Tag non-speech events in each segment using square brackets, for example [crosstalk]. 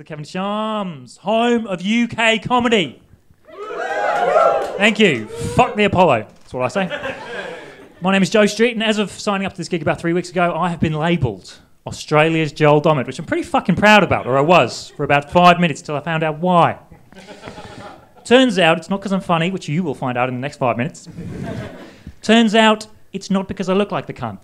the Cavendish Arms, home of UK comedy. Thank you. Fuck the Apollo. That's what I say. My name is Joe Street, and as of signing up to this gig about three weeks ago, I have been labelled Australia's Joel Dommett, which I'm pretty fucking proud about, or I was, for about five minutes till I found out why. Turns out it's not because I'm funny, which you will find out in the next five minutes. Turns out it's not because I look like the cunt.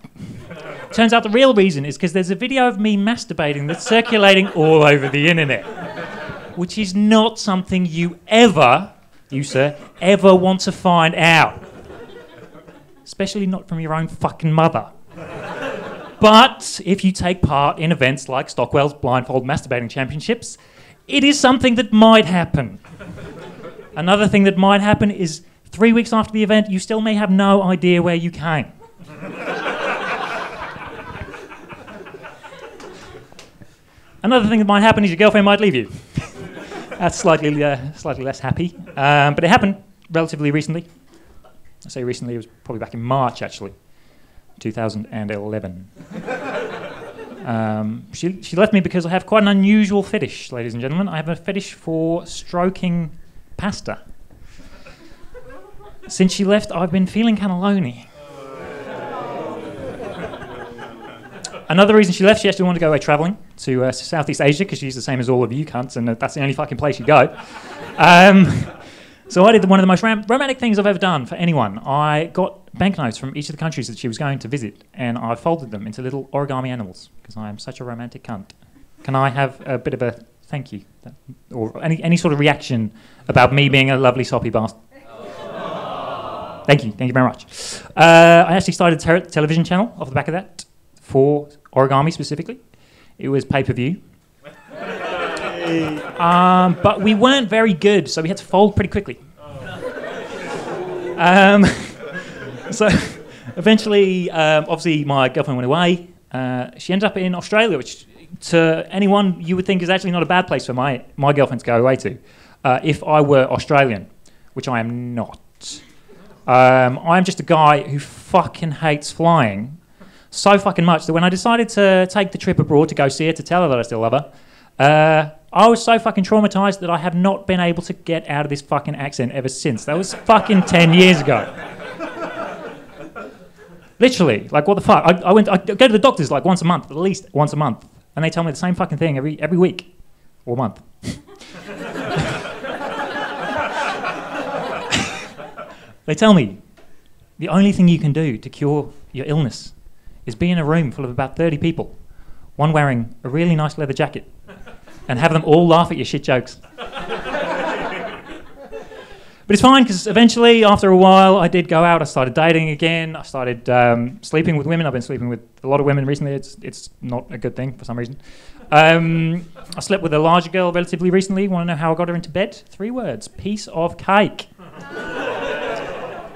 Turns out the real reason is because there's a video of me masturbating that's circulating all over the internet, which is not something you ever, you sir, ever want to find out especially not from your own fucking mother. but if you take part in events like Stockwell's Blindfold Masturbating Championships, it is something that might happen. Another thing that might happen is three weeks after the event, you still may have no idea where you came. Another thing that might happen is your girlfriend might leave you. [laughs] That's slightly, uh, slightly less happy. Um, but it happened relatively recently. I say recently, it was probably back in March actually, 2011. [laughs] um, she, she left me because I have quite an unusual fetish, ladies and gentlemen. I have a fetish for stroking pasta. Since she left, I've been feeling kind of lonely. Another reason she left, she actually wanted to go away travelling to uh, Southeast Asia because she's the same as all of you cunts, and uh, that's the only fucking place you go. Um, [laughs] so I did one of the most romantic things I've ever done for anyone. I got banknotes from each of the countries that she was going to visit, and I folded them into little origami animals because I am such a romantic cunt. Can I have a bit of a thank you, or any any sort of reaction about me being a lovely soppy bastard? Thank you, thank you very much. Uh, I actually started a ter- television channel off the back of that for origami specifically. It was pay per view. Um, but we weren't very good, so we had to fold pretty quickly. Um, [laughs] so eventually, um, obviously, my girlfriend went away. Uh, she ended up in Australia, which to anyone you would think is actually not a bad place for my, my girlfriend to go away to uh, if I were Australian, which I am not. Um, I'm just a guy who fucking hates flying so fucking much that when I decided to take the trip abroad to go see her, to tell her that I still love her, uh, I was so fucking traumatized that I have not been able to get out of this fucking accent ever since. That was fucking 10 years ago. Literally, like what the fuck? I, I went, I go to the doctors like once a month, at least once a month, and they tell me the same fucking thing every every week or month. [laughs] they tell me the only thing you can do to cure your illness is be in a room full of about 30 people, one wearing a really nice leather jacket and have them all laugh at your shit jokes. But it's fine because eventually, after a while, I did go out. I started dating again. I started um, sleeping with women. I've been sleeping with a lot of women recently. It's, it's not a good thing for some reason. Um, I slept with a larger girl relatively recently. Want to know how I got her into bed? Three words piece of cake.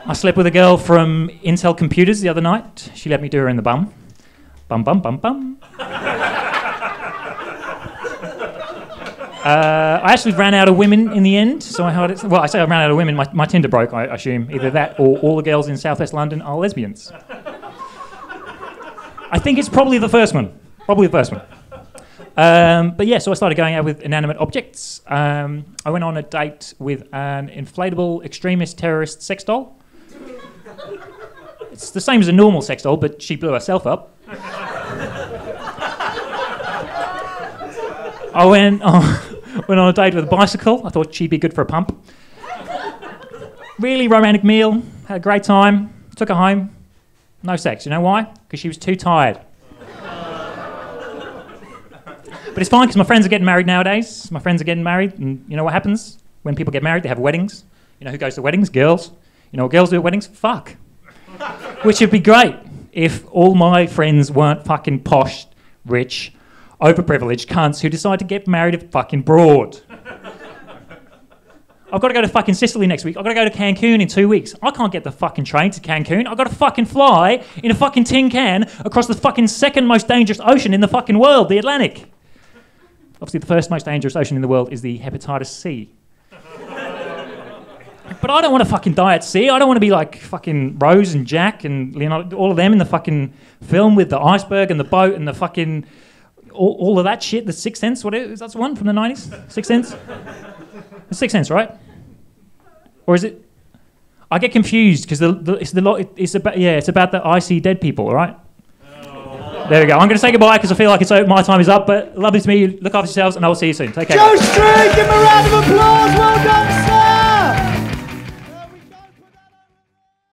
I slept with a girl from Intel Computers the other night. She let me do her in the bum. Bum, bum, bum, bum. Uh, I actually ran out of women in the end, so I had it. Well, I say I ran out of women. My, my Tinder broke, I assume. Either that or all the girls in Southwest London are lesbians. I think it's probably the first one. Probably the first one. Um, but yeah, so I started going out with inanimate objects. Um, I went on a date with an inflatable extremist terrorist sex doll. It's the same as a normal sex doll, but she blew herself up. I went. [laughs] Went on a date with a bicycle. I thought she'd be good for a pump. really romantic meal. Had a great time. Took her home. No sex. You know why? Because she was too tired. but it's fine because my friends are getting married nowadays. My friends are getting married, and you know what happens when people get married? They have weddings. You know who goes to weddings? Girls. You know what girls do at weddings? Fuck. Which would be great if all my friends weren't fucking posh, rich, overprivileged cunts who decide to get married at fucking broad. I've got to go to fucking Sicily next week. I've got to go to Cancun in two weeks. I can't get the fucking train to Cancun. I've got to fucking fly in a fucking tin can across the fucking second most dangerous ocean in the fucking world, the Atlantic. Obviously, the first most dangerous ocean in the world is the hepatitis C. but I don't want to fucking die at sea. I don't want to be like fucking Rose and Jack and Leonardo, all of them in the fucking film with the iceberg and the boat and the fucking all, all of that shit. The Sixth Sense. What is that's one from the nineties? Sixth Sense. The Sixth Sense, right? Or is it? I get confused because the, the, it's the lo- it's about yeah it's about the I see dead people, right? There we go. I'm going to say goodbye because I feel like it's oh, my time is up. But lovely to meet you. Look after yourselves, and I will see you soon. Take care. Joe Street, give him a round of applause. Well done,